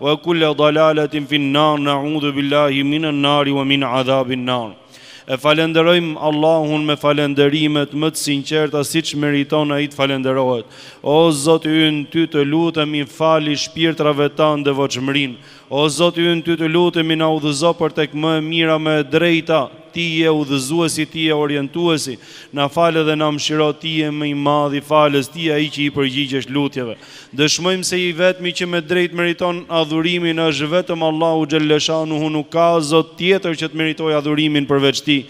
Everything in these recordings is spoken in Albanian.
Wa kulla dalalatin fi nar na'udhu billahi minan nari wa min adhabin nar E falenderojmë Allahun me falenderimet më të sinqerta siç meriton ai të falenderohet O Zot i ynë ty të lutemi fali shpirtrave tanë devotshmërinë O Zot i ynë ty të lutemi na udhëzo për tek më e mira më e drejta Ti je udhëzuesi ti je orientuesi na fal dhe na mëshiro ti je më i madhi falës ti je ai që i përgjigjesh lutjeve. Dëshmojmë se i vetmi që me drejtë meriton adhurimin është vetëm Allahu xhelleshanuhu nuk ka zot tjetër që të meritojë adhurimin përveç tij,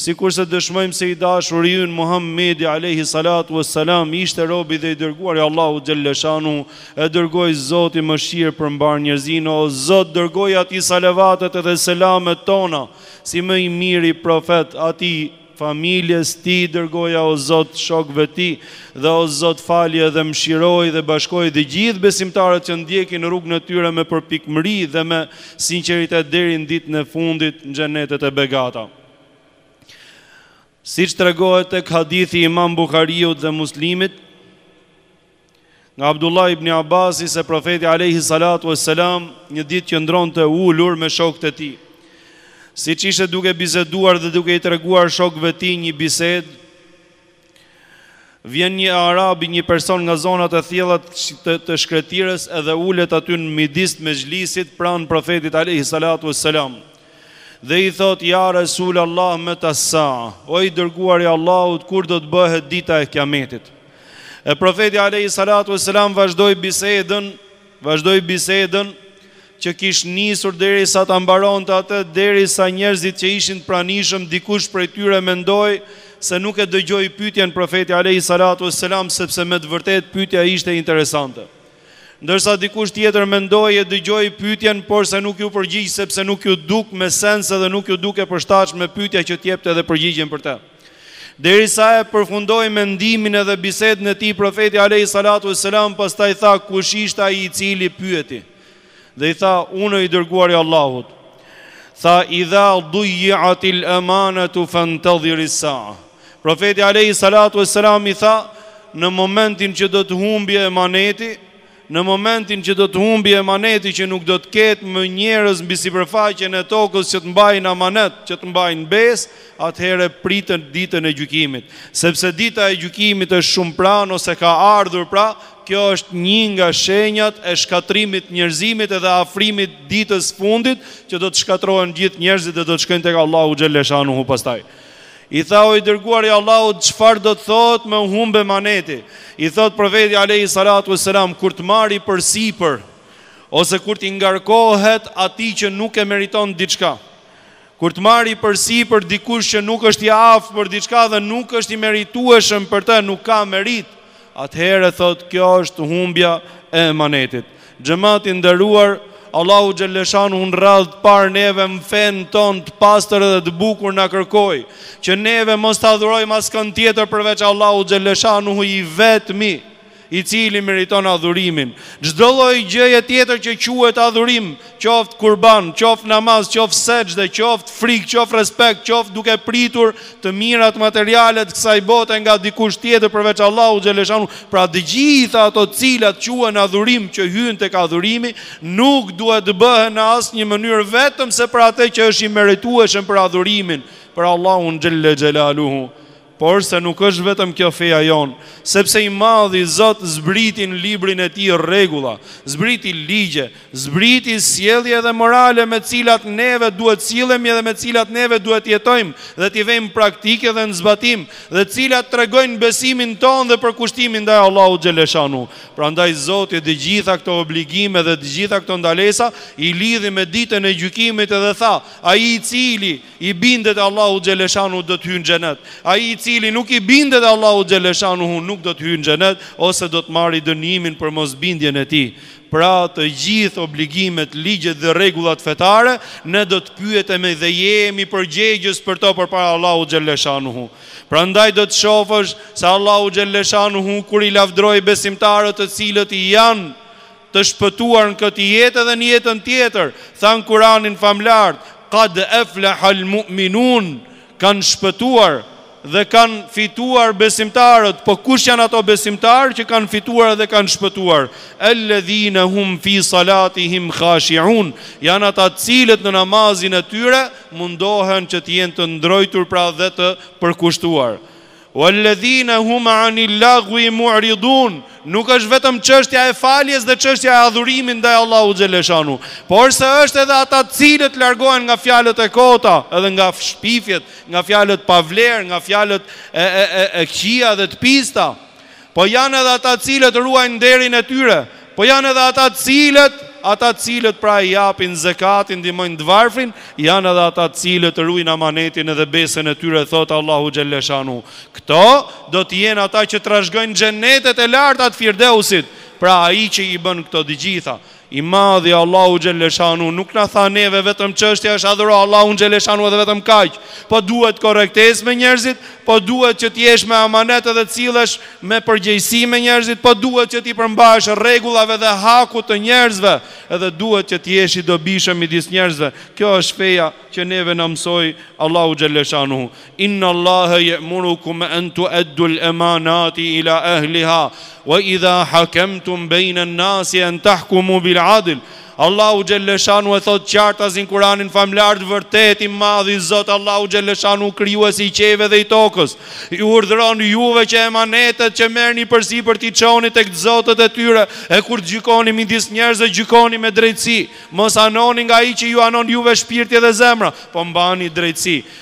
sikurse dëshmojmë se i dashuri ynë Muhammedi alejhi salatu ue selam ishte robi dhe i dërguari i Allahut xhelleshanuhu, e dërgoi Zoti mëshirë për mbarë njerëzinë o Zot dërgoji atij salavatet edhe selamet tona si më i miri profet, atij. familjes tij dërgoja o Zot shokëve tij dhe o Zot fali edhe mëshiroji dhe bashkoji të gjithë besimtarët që ndjekin rrugën e tyre me përpikmëri dhe me sinqeritet deri në ditën e fundit në xhenetet e begata siç tregohet tek hadithi i Imam Buhariut dhe Muslimit Nga Abdullah ibni Abasi se Profeti alejhi salatu ue selam një ditë qëndronte ulur me shokët e tij, siç ishte duke biseduar dhe duke i treguar shokëve tij një bisedë, vjen një arabi një person nga zonat e thella të shkretirës edhe ulet aty në midis të mexhlisit pranë Profetit alejhi salatu ue selam dhe i thotë, Ja Resul Allah meta sa'a, O i Dërguari i Allahut kur do të bëhet dita e Kiametit? E Profeti alejhi salatu ves selam vazhdoi bisedën, vazhdoi bisedën që kish nisur derisa ta mbaronte atë derisa njerëzit që ishin të pranishëm dikush prej tyre mendoi se nuk e dëgjoi pytjen Profeti alejhi salatu ves selam sepse me të vërtetë pytja ishte interesante ndërsa dikush tjetër mendoi e dëgjoi pytjen porse nuk ju përgjigj sepse nuk ju duk me sens edhe nuk ju duk e përshtatshme pytja që të jepte edhe përgjigjen për të. Derisa e përfundoi mendimin edhe bisedën e tij Profeti alejhi salatu ue selam pastaj tha kush ishte ai i cili pyeti? Dhe i tha unë o i dërguari i Allahut tha idha duyyi'at il amanatu fantadhir is sa'a Profeti alejhi salatu ue selam i tha në momentin që do të humbi emaneti Në momentin që do të humbi emaneti që nuk do të ketë më njerëz mbi sipërfaqen e tokës që të mbajnë amanet, që të mbajnë besë, atëherë prite ditën e gjykimit. Sepse dita e gjykimit është shumë pranë ose ka ardhur pra, kjo është një nga shenjat e shkatërrimit të njerëzimit edhe afrimit ditës së fundit që do të shkatërrohen gjithë njerëzit dhe do të shkojnë tek Allahu xhelleshanuhu pastaj. I tha o i dërguar i Allahut çfarë do të thotë me u humb emaneti? I thotë profeti alejhi salatu e selam kur ta marri përsipër ose kur t'i ngarkohet atij që nuk e meriton diçka. Kur ta marri përsipër dikush që nuk është i aftë për diçka dhe nuk është i meritueshëm për të, nuk ka meritë, Atëherë thotë kjo është humbja e emanetit. Xhemat i nderuar, Allahu xhelleshanuhu në radhë të parë neve në fenë tonë të pastër dhe të bukur na kërkoi që neve mos të adhurojmë askënd tjetër përveç Allahut xhelleshanuhu i vetmi i cili meriton adhurimin. Çdo lloj gjëje tjetër që quhet adhurim qoftë kurban, qoftë namaz, qoftë sexhde, qoftë frikë, qoftë respekt, qoftë duke pritur të mirat materiale të kësaj bote nga dikush tjetër përveç Allahut xhelleshanuhu, pra të gjitha ato të cilat quhen adhurim që hyjnë tek adhurimi, nuk duhet të bëhen në asnjë mënyrë vetëm se për atë që është i meritueshëm për adhurimin, për Allahun xhelle xhelaluhu. Porse nuk është vetëm kjo feja jonë, sepse i madhi Zot zbriti në librin e tij rregulla, zbriti ligje, zbriti sjellje dhe morale me të cilat neve duhet të sillemi dhe me të cilat neve duhet të jetojmë dhe t'i vejmë në praktikë dhe në zbatim, dhe të cilat tregojnë besimin tonë dhe përkushtimin ndaj Allahut xhelleshanuhu. Prandaj Zoti të gjitha këto obligime dhe të gjitha këto ndalesa i lidhi me Ditën e Gjykimit edhe tha, Ai i cili I bindet Allahut xhelleshanuhu do të hyjë në xhenet. Ai i cili nuk i bindet Allahut xhelleshanuhu nuk do të hyjë në xhenet ose do të marri dënimin për mosbindjen e tij. Pra të gjithë obligimet, ligjet dhe rregullat fetare ne do të pyetemi dhe jemi përgjegjës për to përpara Allahut xhelleshanuhu. Prandaj do të shofësh se Allahu xhelleshanuhu kur i lavdroi besimtarët të cilët janë të shpëtuar në këtë jetë dhe në jetën tjetër, tha në Kuranin famlartë, Kad eflehal mu'minun, kanë shpëtuar dhe kanë fituar besimtarët, po kush janë ato besimtarë që kanë fituar dhe kanë shpëtuar, Elledhine hum fi salatihim khashi'un, janë ata të cilët në namazin e tyre mundohen që të jenë të ndrojtur pra dhe të përkushtuar. Walladhina hum anil lagwi mu'ridun, nuk është vetëm çështja e faljes dhe çështja e adhurimit ndaj Allahut xhelleshanuhu, porse është edhe ata të cilët largohen nga fjalët e kota edhe nga shpifjet, nga fjalët pa vlerë, nga fjalët e këqija dhe të pista. Po janë edhe ata të cilët ruajnë nderin e tyre, po janë edhe ata të cilët, ata të cilët pra e japin zekatin, ndihmojnë të varfrin, janë edhe ata të cilët ruajnë amanetin edhe besën e tyre, thotë Allahu xhelleshanuhu. Këto do të jenë ata që trashëgojnë xhenetet e larta të Firdeusit, pra ai që i bën këto të gjitha, I madhi Allahu Xheleshanu nuk na tha neve vetëm çështja është adhuro Allahun Xheleshanu dhe vetëm kaq. Po duhet korrektesë me njerëzit, po duhet që të jesh me amanet edhe të sillesh me përgjegjësi me njerëzit, po duhet që t'i përmbahesh rregullave dhe hakut të njerëzve, edhe duhet që të jesh i dobishëm midis njerëzve. Kjo është feja që neve na mësoi Allahu Xheleshanu. Inna Allahe je'murukum en tu'eddul emanati ila ehliha, wa idha hakemtum bejnen nasi en tahkumu bil adl. Allahu xhelle shanu e thotë qartazi në Kuranin famëlartë vërtet i madhi Zot Allahu xhelle shanu krijuesi i qiejve dhe i tokës ju urdhëron juve që emanetet që merrni përsipër t'i çoni tek të zotët e tyre e kur gjykoni midis njerëzve gjykoni me drejtësi mos anoni nga ai që ju anon juve shpirti dhe zemra po mbani drejtësi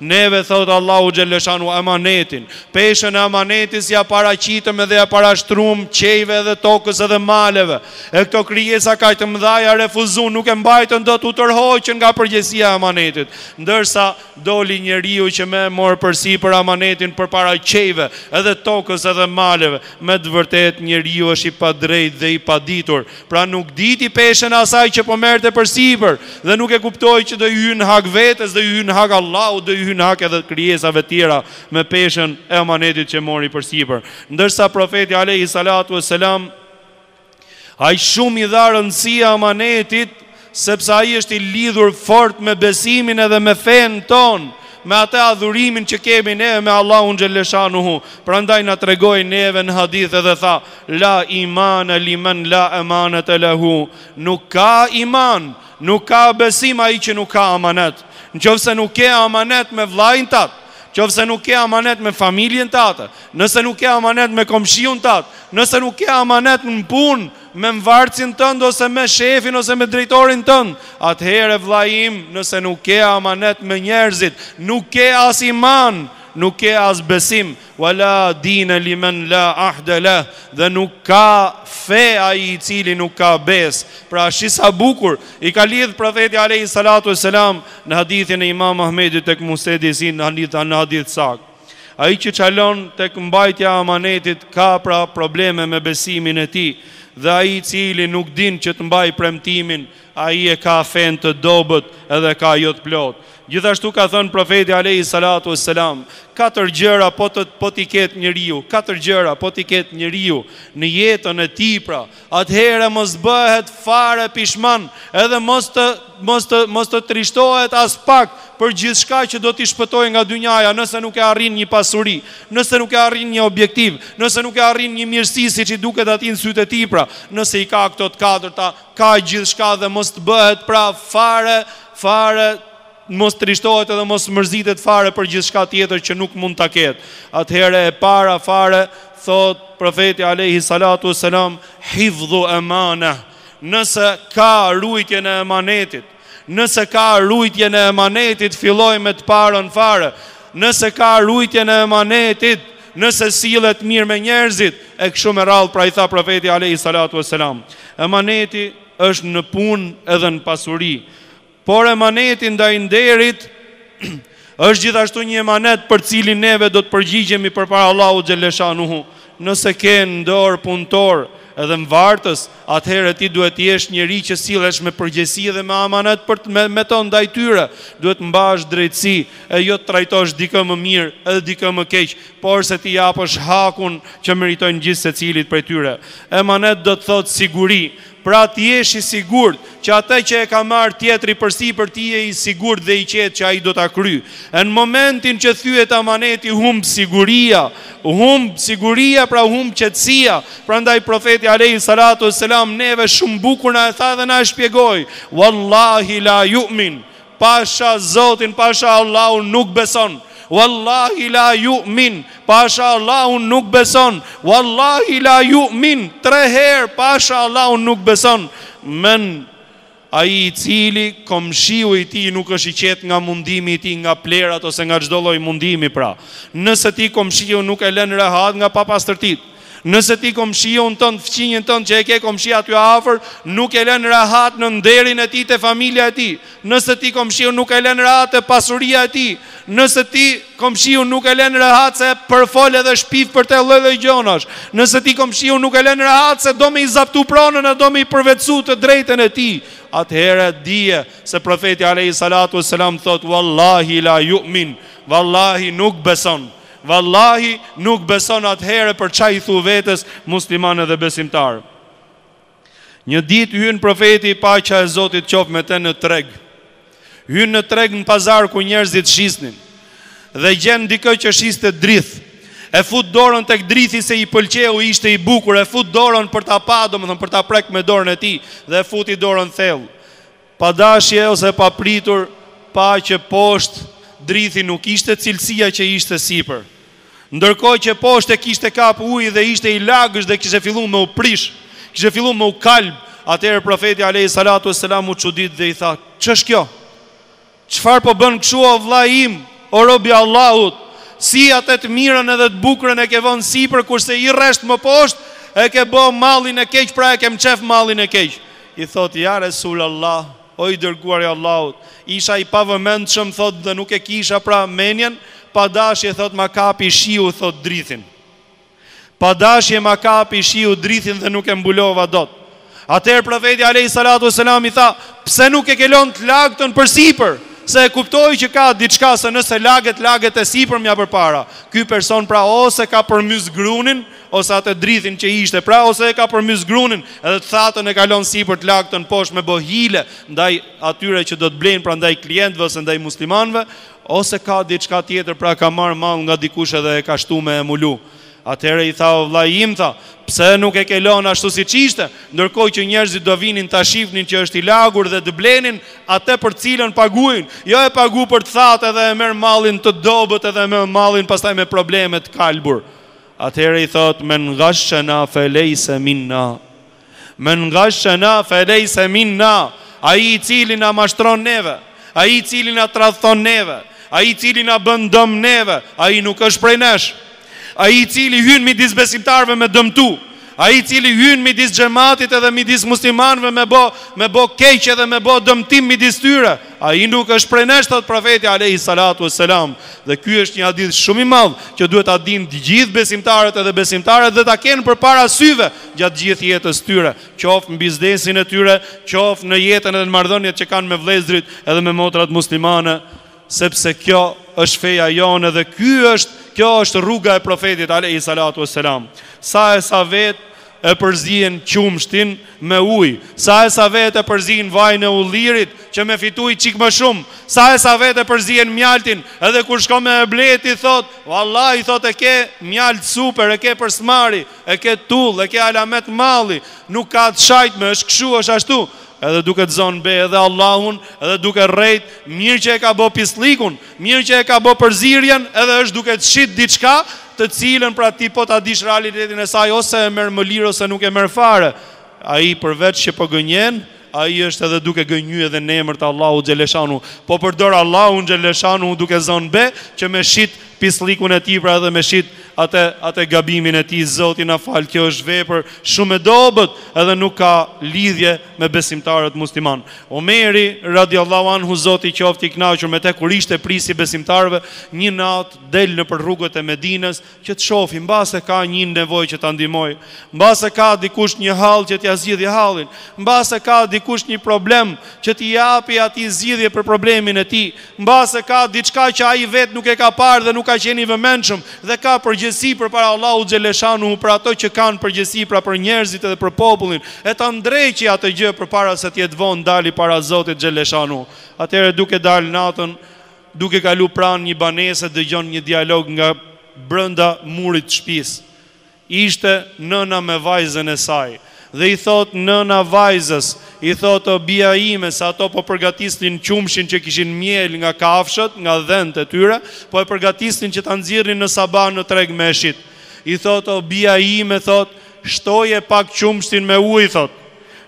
Neve, thotë Allahu xhelleshanu, amanetin, peshën e amanetit ia paraqitëm edhe ia parashtrum qiejve edhe tokës edhe maleve, e këto krijesa kaq të mëdhaja refuzun, nuk e mbajtën dot u tërhoqën nga përgjegjësia e amanetit, ndërsa doli njeriu që me e mor përsipër amanetin përpara qiejve edhe tokës edhe maleve, me të vërtetë njeriu është i padrejtë dhe i paditur, Pra nuk diti peshën e asaj që po merrte përsipër dhe nuk e kuptoi që do i hyn hak vetes, do i hyn hak Allahut, do i hyn hak edhe krijesave tjera me peshën e amanetit që mori përsipër. Ndërsa Profeti alejhi salatu ves selam aq shumë i dha rëndësi amanetit sepse ai është i lidhur fort me besimin edhe me fenë tonë, me atë adhurimin që kemi neve me Allahun xhelleshanuhu, prandaj na tregoi neve në hadith edhe tha, la imane li men la emanete lehu, nuk ka iman, nuk ka besim ai që nuk ka amanet, në qoftë se nuk ke amanet me vllain tat, qoftë se nuk ke amanet me familjen tate, nëse nuk ke amanet me komshiun tat, nëse nuk ke amanet në punë, me mvartësin tënd ose me shefin ose me drejtorin tënd, atëherë vëlla im, nëse nuk ke amanet me njerëzit, nuk ke as iman, nuk ke as besim, wa la dine li men la ahde leh, dhe nuk ka fe ai i cili nuk ka besë. Pra shi sa bukur i ka lidh Profeti alejhi salatu e selam në hadithin e Imam Ahmedit tek Musnedi i tij në hadith në hadith të saktë. Ai që çalon tek mbajtja e amanetit ka pra probleme me besimin e tij dhe ai i cili nuk din që të mbajë premtimin ai e ka fenë të dobët edhe e ka jo të plotë. Gjithashtu ka thënë Profeti alejhi salatu ue selam, katër gjëra po të po t'i ketë njeriu, katër gjëra po t'i ketë njeriu në jetën e tij pra, Atëherë mos bëhet fare pishman, edhe mos të, mos të, mos të trishtohet aspak për gjithçka që do t'i shpëtojë nga dynjaja, nëse nuk e arrin një pasuri, nëse nuk e arrin një objektiv, nëse nuk e arrin një mirësi siç i duket atij në sytë e tij, pra, nëse i ka këto të katërta, ka gjithçka dhe mos të bëhet pra fare, fare Mos trishtohet edhe mos mërzitet fare për gjithçka tjetër që nuk mund ta ketë. Atëherë e para fare, thotë Profeti alejhi salatu ue selam, Hifdhu emane, Nëse ka rujtjen e emanetit, nëse ka rujtjen e emanetit, filloi me të parën fare, nëse ka rujtjen e emanetit, nëse sillet mirë me njerëzit, e kështu me radhë, pra i tha Profeti alejhi salatu ue selam, Emaneti është në punë edhe në pasuri. Por emaneti ndaj nderit është gjithashtu një emanet për të cilin neve do të përgjigjemi përpara Allahut xhelleshanuhu. Nëse ke në dorë punëtorë edhe mvartës, atëherë ti duhet të jesh njeri që sillesh me përgjegjësi dhe me amanet për me të ndaj tyre. Duhet të mbash drejtësi e jo të trajtosh dikë më mirë edhe dikë më keq, porse t'i japësh hakun që meritojnë gjithë secilit prej tyre. Emanet do të thotë siguri. Pra ti jesh i sigurt që atë që e ka marrë tjetri përsipër ti je i sigurt dhe i qetë që ai do ta kryjë. Në momentin që thyhet amaneti humb siguria, humb siguria pra humb qetësia, prandaj Profeti alejhi salatu ves selam neve shumë bukur na e tha dhe na e shpjegoi, Wallahi la yu'min, Pasha Zotin pasha Allahun nuk beson Wallahi la ju min Pasha Allahun nuk beson Wallahi la ju min Tre herë pasha Allahun nuk beson Men Ai i cili komshiu i tij nuk është i qetë nga mundimi i tij nga plerat ose nga çdo lloj mundimi pra nëse ti komshiun nuk e lën rehat nga papastërtitë Nëse ti komshiun tënd, fqinjin tënd që e ke komshi aty afër, nuk e lën rehat në nderin e tij te familja e tij, nëse ti komshiun nuk e lën rehat te pasuria e tij, nëse ti komshiun nuk e lën rehat se përfol edhe shpif për te lloj lloj gjonash, nëse ti komshiun nuk e lën rehat se do me i zaptu pronën e do me i përvetsu të drejtën e tij, atëhere dije se profeti alejhi salatu vesselam thotë, wallahi la ju'min, vallahi nuk beson. Vallahi nuk beson atëhere për ça i thu vetes musliman dhe besimtar. Një ditë hyn profeti paqja e Zotit qoftë me te në treg. Hyn në treg në pazar ku njerëzit shisnin. Dhe gjen dikë që shiste drith. E fut dorën tek drithi se i pëlqeu ishte i bukur e fut dorën për ta pa domethënë për ta prek me dorën e tij dhe e futi dorën thellë. Pa dashje ose papritur, pa që poshtë drithi nuk ishte cilësia që ishte sipër. Ndërkohë që poshtë e kishte kapë uji dhe ishte i lagësht dhe kishte fillu me u prish, kishte fillu me u kalb, atëherë Profeti alejhi salatu ves selam u çudit dhe i tha, Ç'është kjo? Çfarë po bën kshu o vlla im o rob i Allahut si ate të mirën edhe të bukrën e ke vënë sipër kurse i rresht më poshtë e ke bo mallin e keq pra e ke mçef mallin e keq i thotë ja resul Allah o i dërguar i Allahut isha i pavëmendshëm thotë dhe nuk e kisha pra menjen pa dashje thotë ma kapi shiu thotë drithin. Pa dashje ma kapi shiu drithin dhe nuk e mbulova dot. Atëherë Profeti alejhi salatu ves selam i tha, Pse nuk e ke lënë të lagtën përsipër? Se e kuptoi që ka diçka se nëse laget, laget e sipërmja përpara. Ky person pra ose ka përmys grunin, ose atë drithin që ishte pra, ose e ka përmys grunin, edhe të thatën e ka lënë sipër të lagtën poshtë me bo hile ndaj atyre që do të blejnë pra ndaj klientëve ose ndaj muslimanëve, Ose ka diçka tjetër, pra ka marrë mall nga dikush edhe e ka shtu me e mulu. Atëherë i tha, vlla im, tha, pse nuk e ke lënë ashtu siç ishte, ndërkohë që njerëzit do vinin ta shihnin që është i lagur dhe të blenin atë për të cilën paguajnë, jo e pagu për të thatë edhe e merr mallin të dobët edhe e merr mallin pastaj me probleme të kalbur. Atëherë i thotë, Men ghashshena fe lejse minna, Men ghashana fe leyse minna, ai i cili na mashtron neve, ai i cili na tradhton neve, ai i cili na bën dëm neve, ai nuk është prej nesh. Ai i cili hyn midis besimtarëve me dëmtu, ai i cili hyn midis xhematit edhe midis muslimanëve me bo me bo keq edhe me bo dëmtim midis tyre, ai nuk është prej nesh, thotë Profeti alejhi salatu ue selam. Dhe ky është një hadith shumë i madh që duhet ta dinë të gjithë besimtarët edhe besimtaret dhe ta kenë përpara syve gjatë gjithë jetës tyre, qoftë në biznesin e tyre, qoftë në jetën edhe në marrëdhëniet që kanë me vëllezërit edhe me motrat muslimane, sepse kjo është feja jonë dhe ky është, kjo është rruga e Profetit alejhi salatu ue selam. Sa e sa vetë e përziejnë qumështin me ujë, sa e sa vetë e përziejnë vajin e ullirit që me fitu i çik më shumë, sa e sa vetë e përziejnë mjaltin edhe kur shkon me e ble ti thotë, vallai thotë e ke mjalt super, e ke për së mari, E ke tullë, e ke alamet malli, nuk ka të shajtme, është kshu, është ashtu. Edhe duke të zonë be edhe Allahun, edhe duke rrejt, mirë që e ka bo pisllëkun, mirë që e ka bo përzirjen, edhe është duke të shit diçka, të cilën pra ti po ta dish realitetin e saj ose e merr më lirë ose nuk e merr fare. Ai përveç që po gënjen, Ai është edhe duke gënjy edhe në emër të Allahut xheleshanu po përdor Allahun xheleshanu duke zon be që me shit pisllikun e tij pra edhe me shit atë atë gabimin e tij Zoti na fal kjo është vepër shumë e dobët edhe nuk ka lidhje me besimtarët musliman Omeri radiallahu anhu Zoti qoftë i kënaqur me te kur ishte prisi i besimtarëve një natë del nëpër rrugët e Medinës që të shofi, mbase ka një nevojë që ta ndihmojë, mbase ka dikush një hall që t'ia zgjidhi hallin, mbase ka dikush një problem që t'i japi atij zgjidhje për problemin e tij, mbase ka diçka që ai vetë nuk e ka parë dhe nuk ka qenë i vëmendshëm dhe ka përgjegjësi përpara Allahut xheleshanuhu për ato që kanë përgjegjësi pra për njerëzit edhe për popullin e ta ndreqi atë gjë përpara se të jetë vonë dali para Zotit xheleshanuhu atëherë duke dalë natën Duke kalu pranë një banese dëgjon një dialog nga brënda murit t'shpisë. Ishte nëna me vajzën e saj. Dhe i thotë nëna vajzës, i thotë bija ime se ato po përgatisnin qumshin që kishin mjel nga kafshët, nga dhentë e tyre, po e përgatisnin që ta nxirrnin në sabah në treg me shit. I thotë bija ime thotë, Shtoje pak qumshtin me ujë, thotë.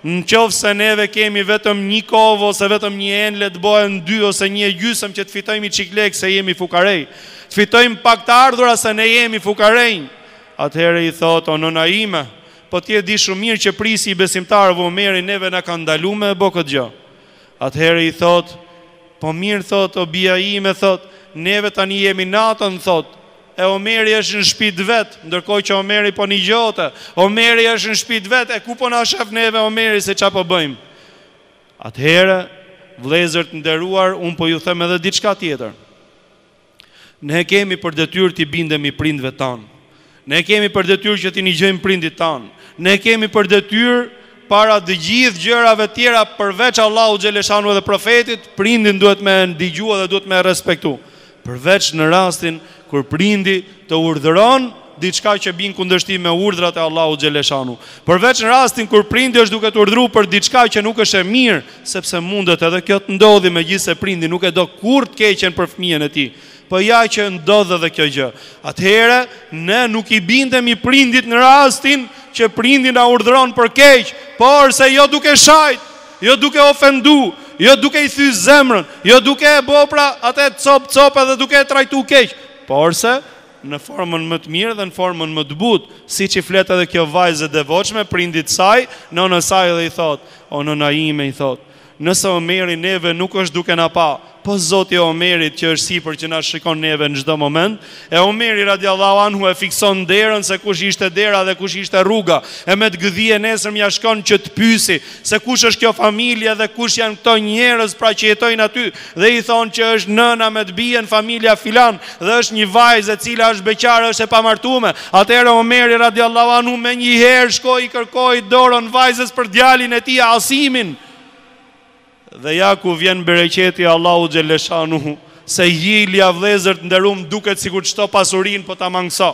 Në qoftë se neve kemi vetëm një kovë ose vetëm një enë, le të bohen dy ose një e gjysëm që të fitojmë i çik lekë se jemi fukarenj. Të fitojmë pak të ardhura se ne jemi fukarenj. Atëherë i thotë, O nëna ime, po ti e di shumë mirë që prisi i besimtarëve Omeri neve na ka ndalu me bo këtë gjë. Atëherë i thotë, Po mirë, thotë, o bija ime, thotë, neve tani jemi natën, thotë, E Omeri është në shpi të vet, ndërkohë që Omeri po nigjote. Omeri është në shpi të vet, e ku po na shef neve Omeri se ça po bëjmë? Atëherë, vëllezër të nderuar, unë po ju them edhe diçka tjetër. Ne kemi për detyrë t'i bindemi prindve tanë. Ne kemi për detyrë që t'i nigjojmë prindit tanë. Ne kemi për detyrë para të gjithë gjërave tjera përveç Allahu xheleshanu edhe profetit, prindin duhet me e ndigju edhe duhet me e respektu. përveç në rastin kur prindi të urdhëron diçka që bi në kundërshtim me urdhrat e Allahut xheleshanu, përveç në rastin kur prindi është duke të urdhru për diçka që nuk është e mirë, sepse mundet edhe kjo të ndodhi megjithëse prindi nuk e do kurrë të keqen për fëmijën e tij, po ja që ndodh edhe kjo gjë, atëherë ne nuk i bindemi prindit në rastin që prindi na urdhëron për keq, porse jo duke e shajt! jo duke e ofendu, jo duke i thy zemrën, jo duke e bo pra ate cop cop edhe duke e trajtu keq, porse në formën më të mirë dhe në formën më të butë, siç i flet edhe kjo vajzë e devotshme prindit të saj, nënës saj edhe i thotë, o nëna ime i thotë, nëse Omeri neve nuk është duke na pa, Po Zoti i Omerit që është sipër që na shikon neve në çdo moment, e Omeri radijallahu anhu e fikson derën se kush ishte dera dhe kush ishte rruga, e me të gdhi e nesërm ja shkon që të pyesi se kush është kjo familje dhe kush janë këto njerëz pra që jetojnë aty dhe i thonë që është nëna me të bijën familja filan dhe është një vajzë e cila është beqare është e pamartume, atëherë Omeri radijallahu anhu menjëherë shkoi i kërkoi dorën vajzës për djalin e tij Asimin. Dhe ja ku vjen bereqeti i Allahut xheleshanuhu, se jilja vëllezër të nderum duket sikur të shto pasurinë po ta mangëso,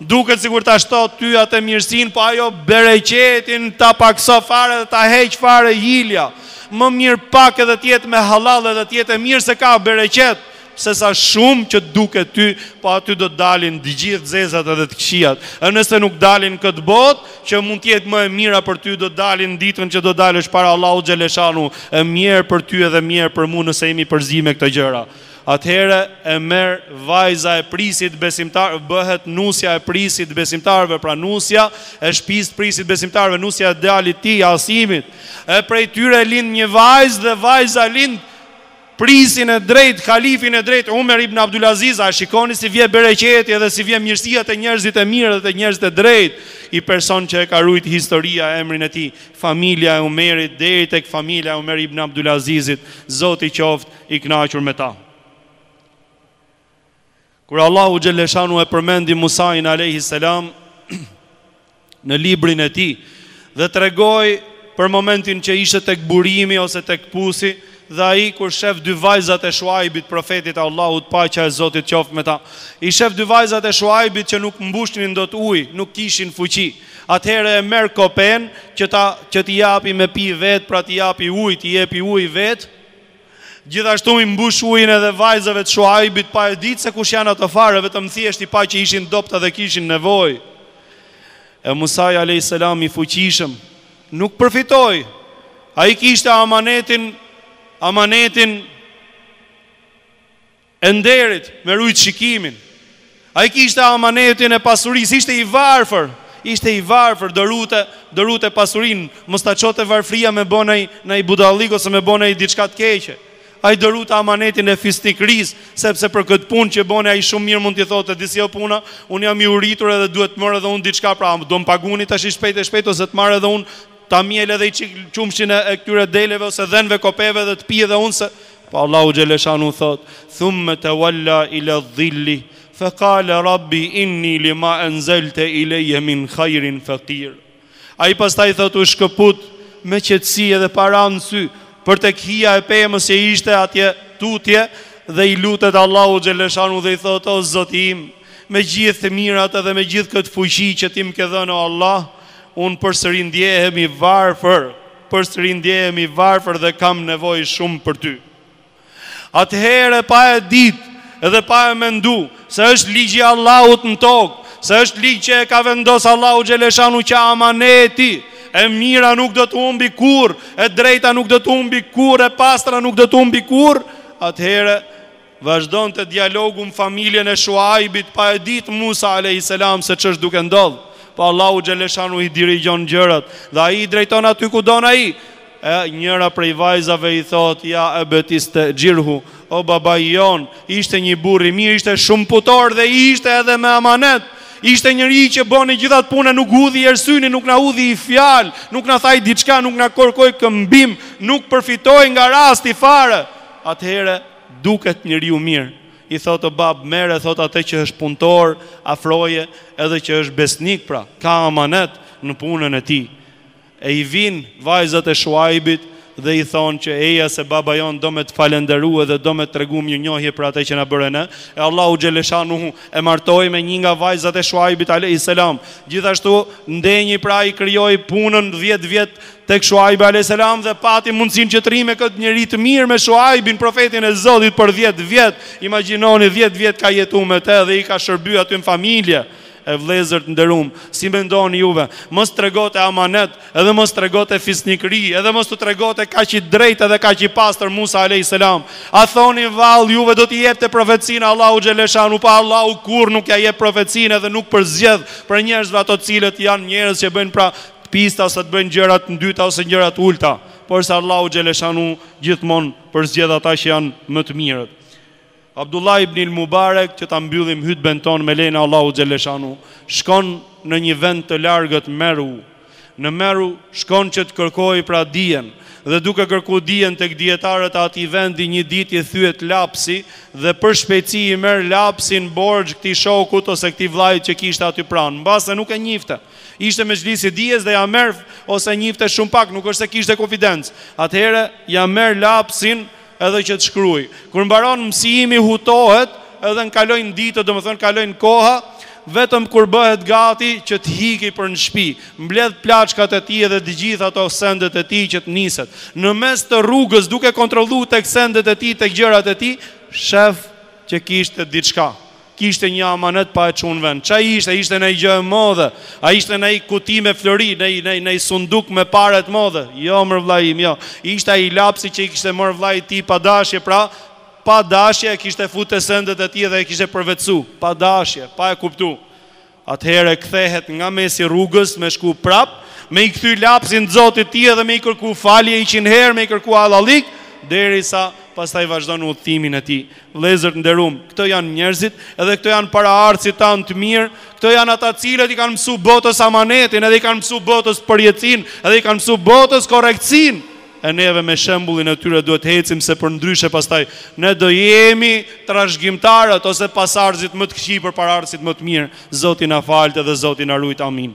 duket sikur ta shto ty atë mirësinë po ajo bereqetin ta pakëso fare edhe ta heq fare jilja, më mirë pak edhe të jetë me hallall edhe të jetë e mirë se ka bereqet, Sesa shumë që të duket ty, po aty do të dalin të gjithë zezat edhe të këqijat. E nëse nuk dalin këtë botë, që mund të jetë më e mira për ty, do të dalin ditën që do dalësh para Allahut xheleshanu, e mjerë për ty edhe mjerë për mua nëse jemi përzi me këto gjëra. Atëherë e merr vajza e prisit besimtar, bëhet nusja e prisit besimtarëve, pra nusja e shpisë të prisit besimtarëve, nusja e djalit të tij, Asimit. E prej tyre lind një vajzë dhe vajza lind Prisin e drejtë, Kalifin e drejtë, Umer ibn Abdulaziz, a e shikoni si vje bereqeti edhe si vje mirësia te njerëzit e mirë dhe te njerëzit e drejtë, i person që e ka rujt historia emrin e tij, familja e Umerit deri tek familja e Umer ibn Abdulazizit, Zoti qoftë i kënaqur me ta. Kur Allahu xheleshanu e përmendi Musain alejhi selam në librin e tij dhe tregoi për momentin që ishte tek burimi ose tek pusi dhe ai kur shef dy vajzat e Shuaibit profetit të Allahut paqja e Zotit qoftë me ta i shef dy vajzat e Shuaibit që nuk mbushnin dot ujë nuk kishin fuqi atëherë e merr kopen që ta që t'i japi me pi vetë pra t'i japi ujë t'i jepi ujë vetë Gjithashtu i mbush ujin edhe vajzave të Shuaibit pa e ditë se kush janë ato fare, vetëm thjesht i pa që ishin dobëta dhe kishin nevojë. E Musai alejhi selam i fuqishëm nuk përfitoi. Ai kishte amanetin, amanetin, E nderit, me rujt shikimin. Ai kishte amanetin e pasurisë, ishte i varfër, ishte i varfër, do rute, do rute pasurinë, mos ta çote varfëria me bo naj, naj budallik ose me bo naj diçka të keqe. Ai do rute amanetin e fisnikërisë, sepse për këtë punë që boni ai shumë mirë mund t'i thote, e di si o puna, unë jam i uritur edhe duhet të marr edhe unë diçka, pra, do më paguni tash shpejt e shpejt ose të marr edhe unë Ta mjel edhe i çik qumshtin e këtyre deleve ose dhenve kopeve dhe të pi edhe unë se Po Allahu xheleshanu thot, thumme tewalla ila dhilli, fe kale rabbi inni li ma enzelte ilejje min khajrin fekir. Ai pastaj thot u shkëput me qetësi edhe para në sy, për tek hija e pemës që ishte atje tutje dhe i lutet Allahu xheleshanu dhe i thot, o zoti im, me gjithë të mirat edhe me gjithë këtë fuqi që ti më ke dhënë o Allah, Unë përsëri ndjehem i varfër, përsëri ndjehem i varfër dhe kam nevojë shumë për ty. Atëherë pa e ditë dhe pa e mendu se është ligji i Allahut në tokë, se është ligj që e ka vendos Allahu xheleshanu që amaneti, e mira nuk do të humbi kurrë, e drejta nuk do të humbi kurrë, e pastra nuk do të humbi kurrë, atëherë Vazhdonte dialogu në familjen e Shuaibit pa e ditë Musa alejhi selam se ç'është duke ndodh, po Allahu xheleshanuh i dirigjon gjërat dhe ai i drejton aty ku don ai, e njëra prej vajzave i thotë ja ebet iste'xhirhu, o babai jon, ishte një burrë i mirë ishte shumë puntor dhe ishte edhe me amanet, ishte njeri që boni gjithë atë punë nuk hudhi i her syni nuk na hudhi i fjalë nuk na thaj diçka nuk na korkoj këmbim nuk përfitoi nga rasti fare atëhere Duket njeri i mirë. I thotë o babë merre thotë atë që është punëtor afroje edhe që është besnik pra ka amanet në punën e tij. E i vijnë vajzat e Shuajbit dhe i thonë që eja se baba jonë do me të falenderu dhe do me të tregu mirënjohje për atë që na bëre ne, e Allahu xheleshanuhu e martoi me nji nga vajzat e Shuajbit alejhi selam. Gjithashtu ndenji pra i krijoi punën dhjetë vjet tek Shuajbi alejhi selam dhe pati mundësinë që të rri me këtë njeri të mirë me Shuajbin profetin e Zotit për dhjetë vjet imagjinoni dhjetë vjet ka jetu me te dhe i ka shërby aty në familje e vëllezër të nderum si mendoni juve mos të tregote amanet edhe mos tregote fisnikëri edhe mos të tregote kaq i drejtë edhe kaq i pastër Musa alejhi selam a thoni vallë juve do t'i jepte profecinë Allahu xheleshanu po Allahu kurrë nuk ia jep profecinë edhe nuk përzgjedh prej njerëzve ata të cilët janë njerëz që bëjnë vepra Të pista ose të bëjnë gjëra të ndyta ose gjëra të ulëta, porse Allahu xheleshanu gjithmonë përzgjedh ata që janë më të mirët. Abdullah ibn il-Mubarek, që ta mbyllim hytben tonë me lejen e Allahu xheleshanu, shkon në një vend të largët Meru. Në Meru shkon që të kërkojë pra dijen, dhe duke kërku dijen tek dijetarët e atij vendi një ditë i thyhet lapsi dhe për shpejtësi i merr lapsin borxh këtij shokut ose këtij vllait që kishte aty pranë, mbase nuk e njifte. Ishte mexhlis i dijes dhe ia merr ose e njihte shumë pak, nuk është se kishte konfidencë. Atëherë ia merr lapsin edhe që të shkruajë. Kur mbaron mësimi hutohet edhe në kalojnë ditët, domethënë kalojnë koha, vetëm kur bëhet gati që të hiki për në shpi, mbledh plaçkat e tij edhe të gjithë ato sendet e tij që të niset. Në mes të rrugës duke kontrollu tek sendet e tij tek gjërat e tij, shef që kishte diçka. Kishte një amanet pa e çu në vend. Ça ishte? Ishte naj gjë e madhe? A ishte naj kuti me flori, naj, naj, naj sunduk me pare të madhe? Jo, mër vllai im, jo. Ishte ai lapsi që i kishte marrë vllai i tij pa dashje, pra, pa dashje e kishte fut te sendet e tij dhe e kishte përvetësu. Pa dashje, pa e kuptu. Atëherë kthehet nga mesi rrugës me shku prapë, me i kthy lapsin të zotit tij edhe me i kërku falje njiqind herë me i kërku hallallik, derisa pastaj vazhdon udhëtimin e tij. Vëllezër të nderum, këto janë njerëzit edhe këto janë paraardhësit tanë të mirë, këto janë ata të cilët i kanë mësu botës amanetin edhe i kanë mësu botës përjetësinë edhe i kanë mësu botës korrektësinë! E neve me shembullin e tyre duhet të ecim se përndryshe pastaj ne do jemi trashëgimtarët ose pasardhësit më të këqij për paraardhësit më të mirë. Zoti na faltë dhe Zoti na rujtë. Amin.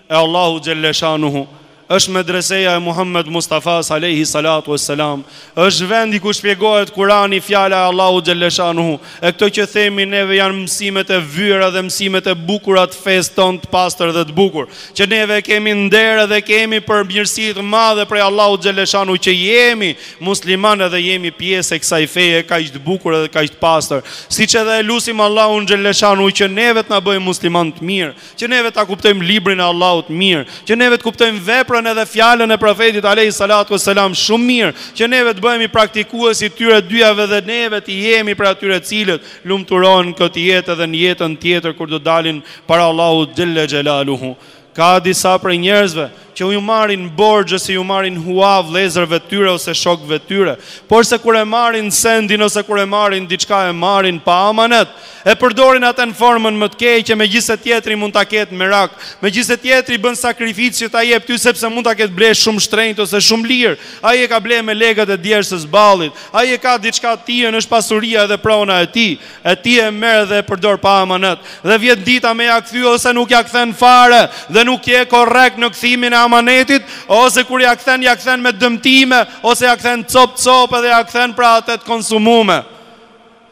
e Allahu xhelle shanuhu është Medreseja e Muhammed Mustafas alejhi salatu ue selam është vendi ku shpjegohet Kurani fjala e Allahu xhelle shanuhu e këto që themi neve janë mësimet e vyera dhe mësimet e bukura të fesë tonë të pastër dhe të bukur që neve kemi nder edhe kemi për mirësi të madhe prej Allahut xhelle shanuhu që jemi musliman edhe jemi pjesë e kësaj feje kaq të bukur edhe kaq të pastër siç edhe e lusim Allahun xhelle shanuhu që neve të na bëjë musliman të mirë që neve ta kuptojmë librin e Allahut mirë, që neve të kuptojmë veprën edhe fjalën e profetit alayhi salatu wassalam shumë mirë, që neve të bëhemi praktikues të atyre dyjave dhe neve të jemi prej atyre të cilët lumturohen këtë jetë edhe në jetën tjetër kur do dalin para Allahut xhelle xhelaluhu. Ka disa prej njerëzve që ju marrin borxh ose ju marrin hua vëllezërve të tyre ose shokëve të tyre, porse kur e marrin sendin ose kur e marrin diçka e marrin pa amanet, e përdorin atë në formën më të keqe, megjithëse tjetri mund ta ketë merak, megjithëse tjetri bën sakrificë që ta jep ty sepse mund ta ketë ble shumë shtrenjtë ose shumë lirë, ai e ka ble me lekët e djersës së ballit, ai e ka diçka të tijën, është pasuria edhe prona e tij. E ti e merr dhe e përdor pa amanet dhe vjen dita me ja kthy ose nuk ja kthen fare dhe nuk je korrekt në kthimin e amanetit ose kur ja kthen ja kthen me dëmtime ose ja kthen cop cop edhe ja kthen pra atë të konsumume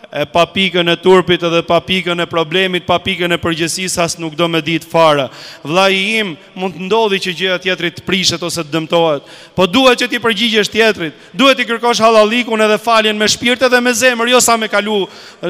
e pa pikën e turpit edhe pa pikën e problemit pa pikën e përgjegjësisë as nuk do me ditë fare vllai im mund të ndodhi që gjëja e tjetrit të prishet ose të dëmtohet po duhet që t'i përgjigjesh tjetrit Duhet t'i kërkosh hallallikun edhe faljen me shpirt edhe me zemër, jo sa me kalu,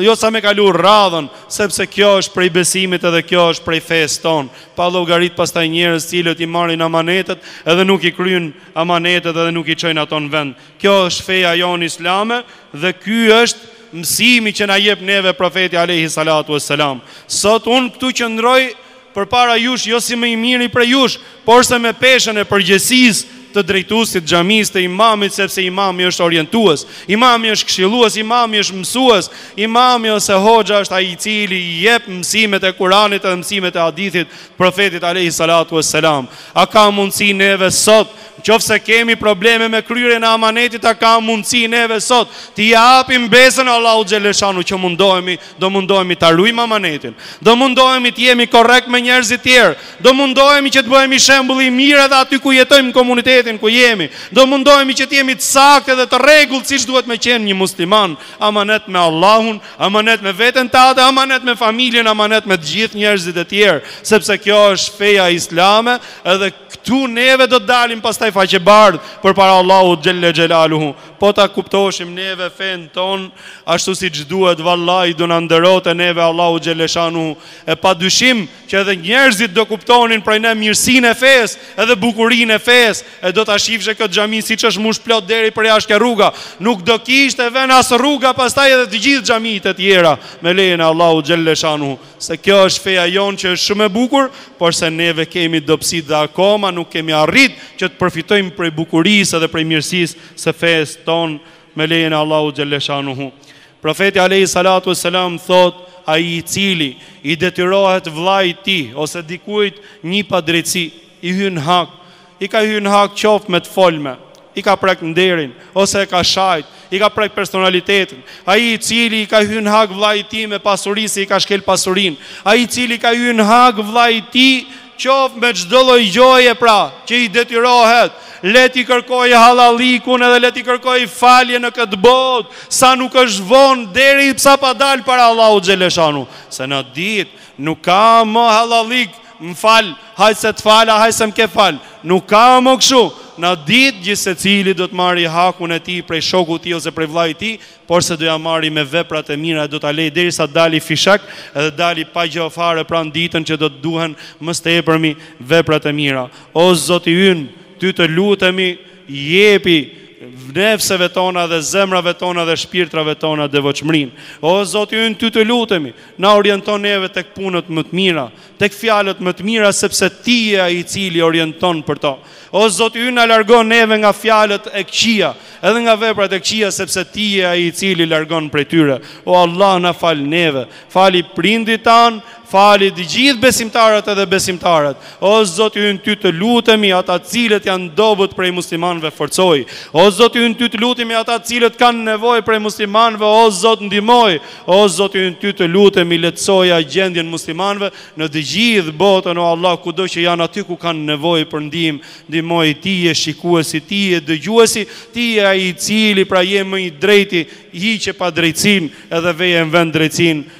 jo sa me kalu radhën, sepse kjo është prej besimit edhe kjo është prej fesë tonë. Pa llogarit pastaj njerëz cilët i marrin amanetet edhe nuk i kryjnë amanetet edhe nuk i çojnë ato në vend. Kjo është feja jonë islame dhe ky është mësimi që na jep neve Profeti alejhi salatu ves selam. Sot unë këtu qëndroj përpara jush jo si më i miri prej jush, porse me peshën e përgjegjësisë të drejtuesit të xhamisë të imamit sepse imami është orientues, imami është këshillues, imami është mësues, imami ose hoxha është ai i cili i jep mësimet e Kuranit edhe mësimet e hadithit të Profetit alejhi salatu ue selam. A ka mundësi neve sot, në qoftë se kemi probleme me kryerjen e amanetit a ka mundësi neve sot t'i japim besën Allahut xheleshanu që mundohemi Do mundohemi ta ruajmë amanetin. Do mundohemi të jemi korrekt me njerëzit tjerë. Do mundohemi që të bëhemi shembull i mirë edhe aty ku jetojmë në komunitetin ku jemi. Do mundohemi që të jemi të saktë dhe të rregullt siç duhet me qenë një musliman, amanet me Allahun, amanet me veten tënde, amanet me familjen, amanet me të gjithë njerëzit e tjerë, sepse kjo është feja islame edhe këtu neve do të dalim pastaj faqebardhë përpara Allahut xhelle xhelaluhu. Po ta kuptoshim neve fenë tonë ashtu siç duhet vallahi do na nderonte neve Allahu xheleshanuhu e pa dyshim që edhe njerëzit do kuptonin prej ne mirësinë e fesë edhe bukurinë e fesë e do ta shifshe këtë xhami siç është mush plot deri përjashtë ke rruga nuk do kishte ven as rruga pastaj edhe të gjithë xhamitë e tjera me lejen e Allahu xheleshanuhu Se kjo është feja jonë që është shumë e bukur, porse neve kemi dobësitë dhe akoma nuk kemi arrit që të përfitojmë prej bukurisë dhe prej mirësisë së fesë tonë me lejen e Allahut xhelleshanuhu. Profeti alejhi salatu ue selam thotë, Ai i cili i detyrohet vllait tij ose dikujt nji padrejtësi, i hyn hak, I ka hy në hak qoftë me të folme, i ka prek nderin, ose e ka shajt, i ka prek personalitetin. Ai i cili i ka hy në hak vllait tij me pasuri se i ka shkel pasurinë. Ai i cili ka hy në hak vllait tij qoftë me çdo lloj gjoje pra, që i detyrohet, le t'i kërkojë hallallikun edhe le t'i kërkojë falje në këtë botë, sa nuk është vonë derisa pa dalë para Allahut xheleshanu, se në atë ditë nuk ka më hallallik, Më fal, hajt se të fala, hajt se më ke fal. Nuk ka më kështu. Në ditë gjithsecili do të marri hakun e tij prej shokut tij ose prej vëllait tij, porse do ia marri me veprat e mira e do ta lejë derisa dali fishek dhe dali pa gjë fare pra në ditën që do të duhen më së tepërmi veprat e mira. O Zoti ynë, Ty të lutemi, Jepi nefseve tona dhe zemrave tona dhe shpirtrave tona devotshmërinë. O Zoti ynë, Ty të lutemi, na oriento neve tek punët më të mira, tek fjalët më të mira, sepse Ti je ai i cili orienton për to. O Zoti ynë, na largo neve nga fjalët e këqija, edhe nga veprat e këqija, sepse Ti je ai i cili largon prej tyre. O Allah, na fal neve, fali prindit tanë, Fali të gjithë besimtarët edhe besimtaret. O Zoti ynë ty të lutemi ata të cilët janë dobët prej muslimanëve forcoji. O Zoti ynë ty të lutemi ata të cilët kanë nevojë prej muslimanëve o Zot ndihmoji. O Zoti ynë ty të lutemi lehtësoja gjendjen muslimanëve në të gjithë botën o Allah kudo që janë aty ku kanë nevojë për ndihmë ndihmoji ti je shikuesi ti je dëgjuesi ti je ai i cili pra je më i drejti hiqe padrejtësinë edhe veje në vend drejtësinë